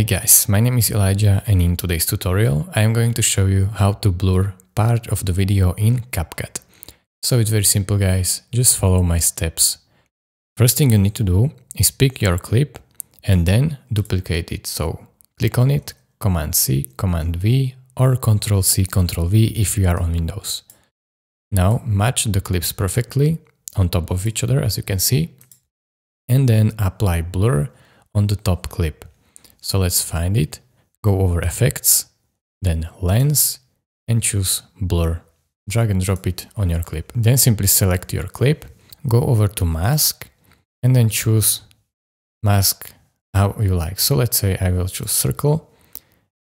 Hey guys, my name is Elijah and in today's tutorial I am going to show you how to blur part of the video in CapCut. So it's very simple guys, just follow my steps. First thing you need to do is pick your clip and then duplicate it. So click on it, Command C, Command V or Control C, Control V if you are on Windows. Now match the clips perfectly on top of each other as you can see and then apply blur on the top clip. So let's find it, go over effects, then lens and choose blur. Drag and drop it on your clip. Then simply select your clip, go over to mask and then choose mask how you like. So let's say I will choose circle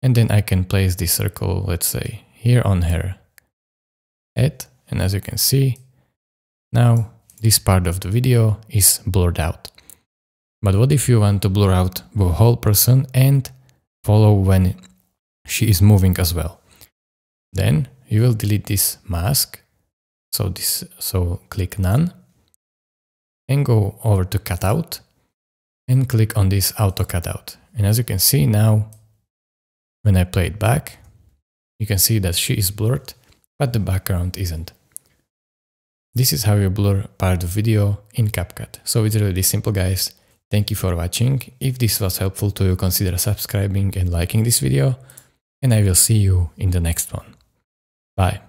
and then I can place this circle, let's say here on her head. And as you can see, now this part of the video is blurred out. But what if you want to blur out the whole person and follow when she is moving as well? Then you will delete this mask. So this so click none and go over to cutout and click on this auto cutout. And as you can see now, when I play it back, you can see that she is blurred, but the background isn't. This is how you blur part of video in CapCut. So it's really simple guys. Thank you for watching. If this was helpful to you, consider subscribing and liking this video. And I will see you in the next one. Bye.